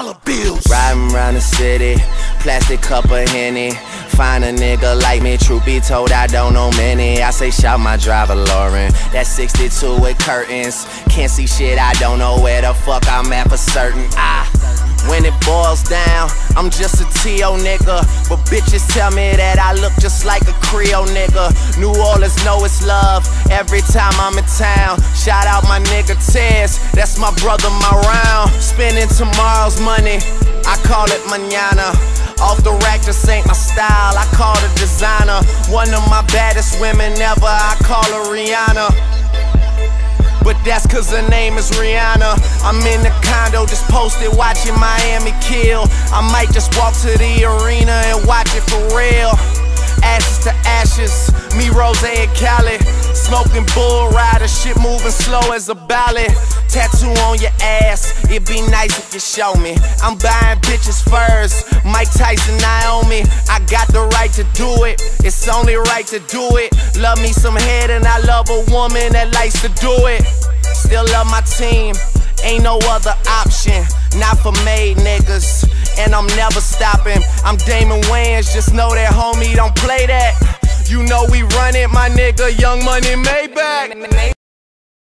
dollar bills. Riding around the city, plastic cup of Henny. Find a nigga like me, truth be told, I don't know many. I say, shout my driver, Lauren. That 62 with curtains. Can't see shit, I don't know where the fuck I'm at for certain. Ah. When it boils down, I'm just a T.O. nigga. But bitches tell me that I look just like a Creole nigga. New Orleans know it's love every time I'm in town. Shout out my nigga Tez, my brother, my round. Spending tomorrow's money, I call it manana. Off the rack, just ain't my style. I call it designer. One of my baddest women ever, I call her Rihanna. But that's cause her name is Rihanna. I'm in the condo just posted watching Miami kill. I might just walk to the arena and watch it for real. Ashes to ashes, me, Ross, and Khaled. Smoking bull rider, shit moving slow as a ballad. Tattoo on your ass, it'd be nice if you show me. I'm buying bitches first, Mike Tyson, Naomi. I got the right to do it, it's only right to do it. Love me some head, and I love a woman that likes to do it. Still love my team, ain't no other option. Not for made niggas, and I'm never stopping. I'm Damon Wayans, just know that homie don't play that. You know we run it, my nigga, Young Money Maybach.